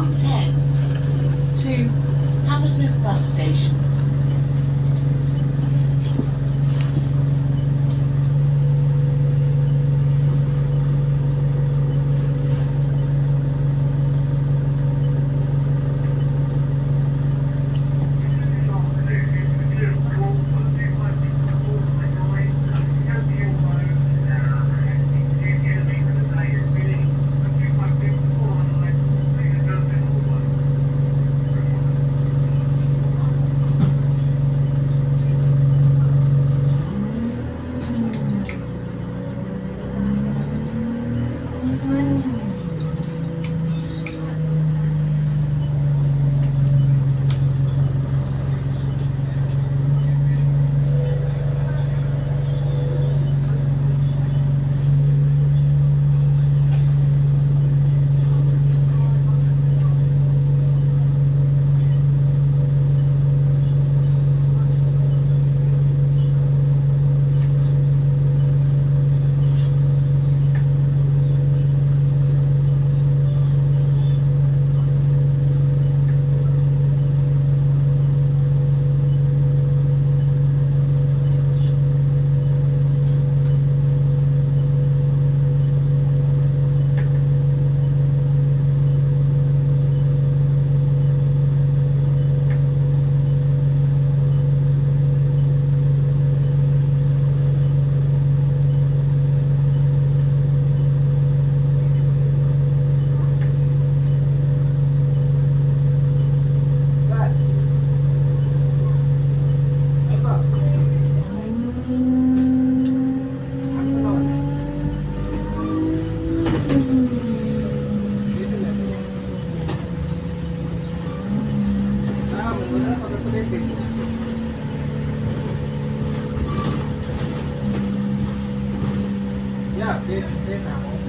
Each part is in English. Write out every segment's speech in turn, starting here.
110 to Hammersmith Bus Station.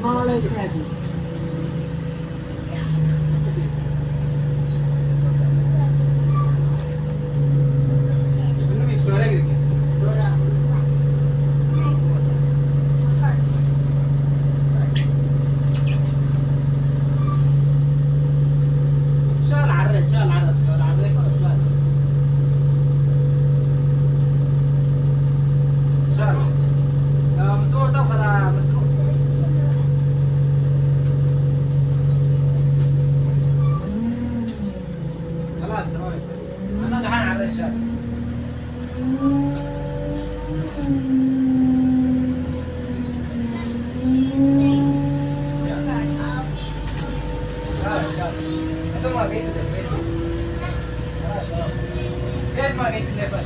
Marlow Crescent.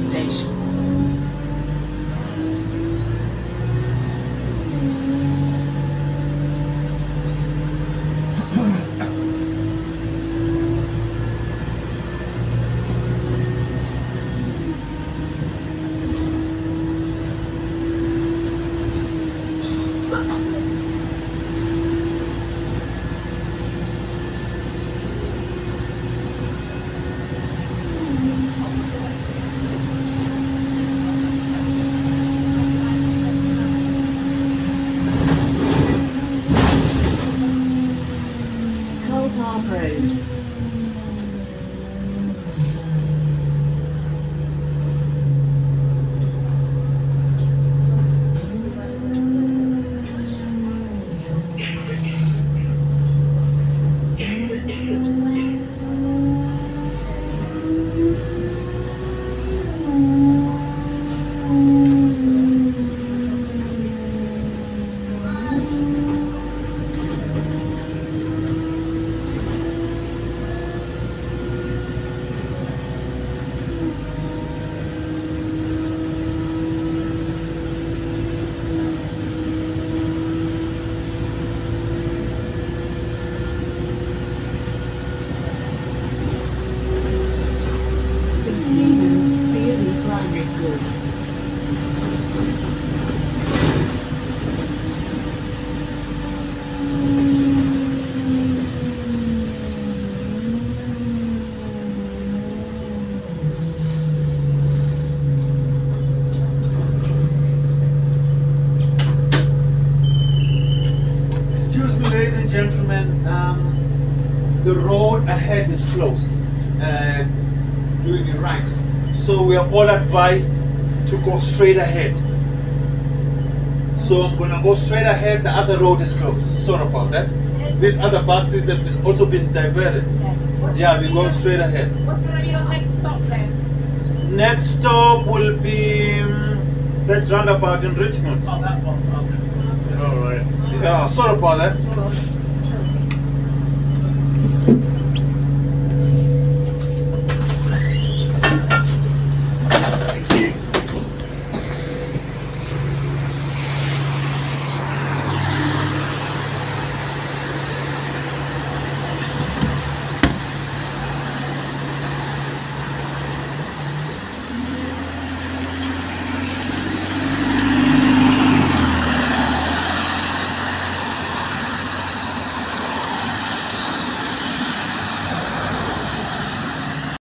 Station. And gentlemen, um, the road ahead is closed. Uh, doing it right. So we are all advised to go straight ahead. So I'm gonna go straight ahead. The other road is closed. Sorry about that. These other buses have been also been diverted. Yeah, we're going straight ahead. What's gonna be the next stop then? Next stop will be um, that roundabout in Richmond. Oh, that one. Okay. All right. Yeah, sorry about that.